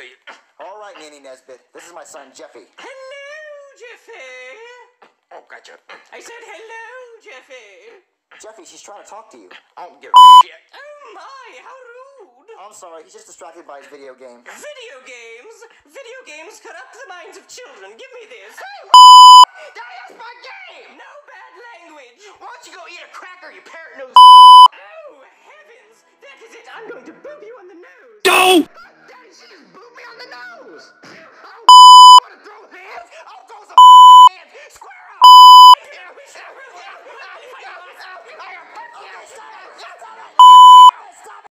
to you. All right, Nanny Nesbitt. This is my son, Jeffy. Hello, Jeffy. Oh, gotcha. I said hello, Jeffy. Jeffy, she's trying to talk to you. I don't give a oh, shit. Oh my, how rude. I'm sorry, he's just distracted by his video game. Video games? Video games corrupt the minds of children. Give me this. Hey, That's my game! No bad language. Why don't you go eat a cracker, you parrot nose? Oh, heavens. That is it. I'm going to boop you on the I am fucking stop it! Stop it!